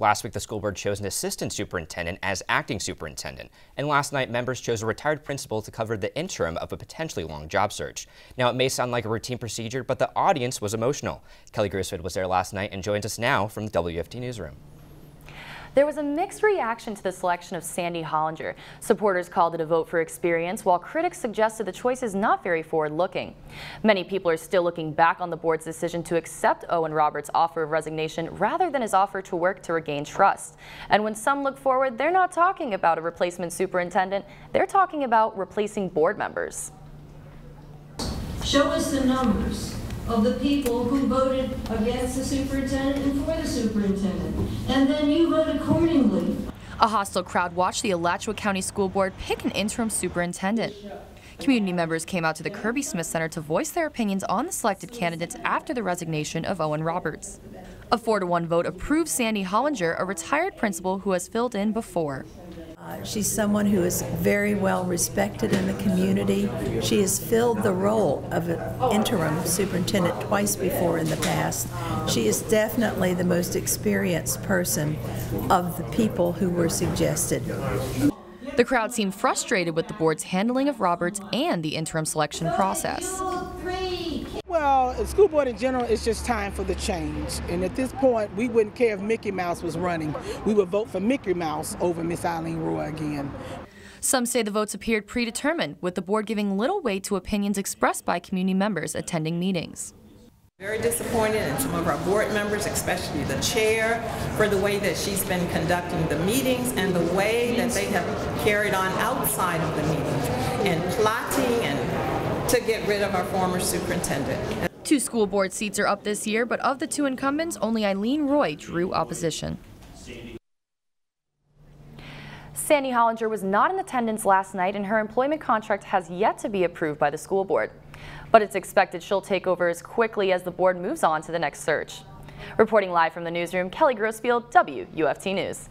Last week, the school board chose an assistant superintendent as acting superintendent, and last night, members chose a retired principal to cover the interim of a potentially long job search. Now, it may sound like a routine procedure, but the audience was emotional. Kelly Griswold was there last night and joins us now from the WUFT Newsroom. There was a mixed reaction to the selection of Sandy Hollinger. Supporters called it a vote for experience, while critics suggested the choice is not very forward-looking. Many people are still looking back on the board's decision to accept Owen Roberts' offer of resignation rather than his offer to work to regain trust. And when some look forward, they're not talking about a replacement superintendent, they're talking about replacing board members. Show us the numbers of the people who voted against the superintendent and for the superintendent. And then you vote accordingly. A hostile crowd watched the Alachua County School Board pick an interim superintendent. Community members came out to the Kirby Smith Center to voice their opinions on the selected candidates after the resignation of Owen Roberts. A 4 to 1 vote approved Sandy Hollinger, a retired principal who has filled in before. She's someone who is very well respected in the community. She has filled the role of an interim superintendent twice before in the past. She is definitely the most experienced person of the people who were suggested. The crowd seemed frustrated with the board's handling of Roberts and the interim selection process. Well, the school board in general, it's just time for the change. And at this point, we wouldn't care if Mickey Mouse was running. We would vote for Mickey Mouse over Miss Eileen Roy again. Some say the votes appeared predetermined, with the board giving little weight to opinions expressed by community members attending meetings. Very disappointed in some of our board members, especially the chair, for the way that she's been conducting the meetings and the way that they have carried on outside of the meetings and plotting and to get rid of our former superintendent. Two school board seats are up this year, but of the two incumbents, only Eileen Roy drew opposition. Sandy Hollinger was not in attendance last night and her employment contract has yet to be approved by the school board. But it's expected she'll take over as quickly as the board moves on to the next search. Reporting live from the newsroom, Kelly Grossfield, WUFT News.